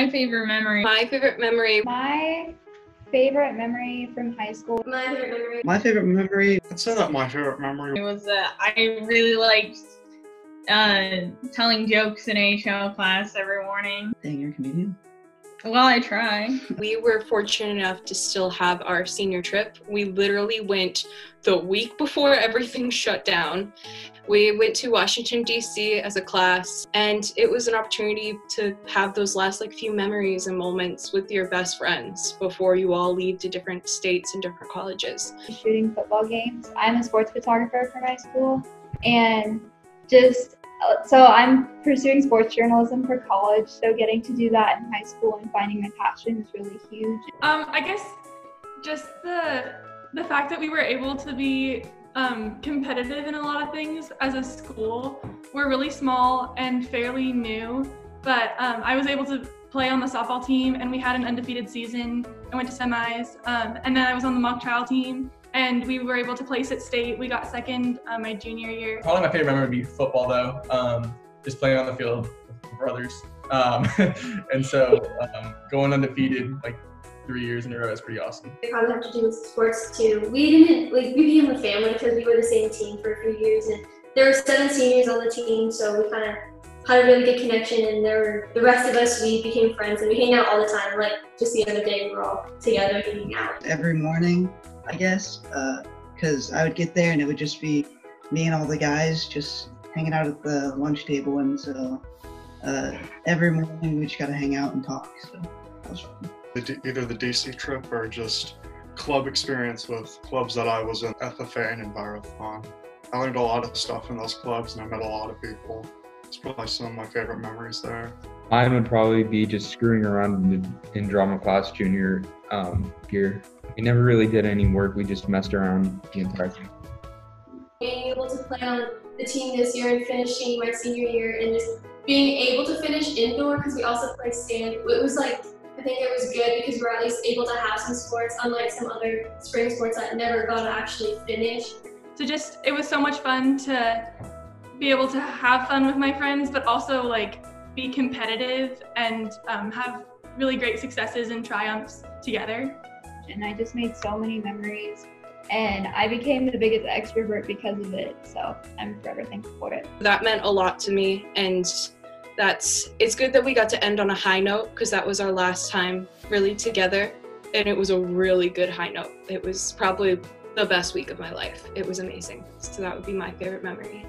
My favorite memory. My favorite memory. My favorite memory from high school. My favorite memory. My favorite memory. I'd say that my favorite memory. It memory. was uh, I really liked uh, telling jokes in AHL class every morning. Dang, you're a comedian. Well, I try. We were fortunate enough to still have our senior trip. We literally went the week before everything shut down. We went to Washington, D.C. as a class, and it was an opportunity to have those last like few memories and moments with your best friends before you all leave to different states and different colleges. Shooting football games. I'm a sports photographer for my school, and just so I'm pursuing sports journalism for college. So getting to do that in high school and finding my passion is really huge. Um, I guess just the the fact that we were able to be um, competitive in a lot of things as a school. We're really small and fairly new, but um, I was able to play on the softball team, and we had an undefeated season. I went to semis, um, and then I was on the mock trial team, and we were able to place at state. We got second uh, my junior year. Probably my favorite memory would be football, though. Um, just playing on the field with brothers. Um, and so um, going undefeated like three years in a row is pretty awesome. It probably have to do with sports too. We didn't like we became a family because we were the same team for a few years, and there were seven seniors on the team, so we kind of had a really good connection. And there were the rest of us. We became friends, and we hang out all the time. Like just the other day, we were all together hanging out. Every morning, I guess, because I would get there and it would just be me and all the guys just hanging out at the lunch table. And so uh, every morning we just got to hang out and talk. So that was fun. The D- either the DC trip or just club experience with clubs that I was in, FFA and Envirothon. I learned a lot of stuff in those clubs and I met a lot of people. It's probably some of my favorite memories there. Mine would probably be just screwing around in, in drama class junior um, year. We never really did any work. We just messed around the entire time. Being able to play on the team this year and finishing my senior year, and just being able to finish indoor because we also play stand. It was like I think it was good because we're at least able to have some sports, unlike some other spring sports that never got to actually finish. So just it was so much fun to be able to have fun with my friends, but also like be competitive and um, have really great successes and triumphs together. And I just made so many memories, and I became the biggest extrovert because of it. So I'm forever thankful for it. That meant a lot to me, and that's it's good that we got to end on a high note because that was our last time really together, and it was a really good high note. It was probably the best week of my life. It was amazing. So that would be my favorite memory.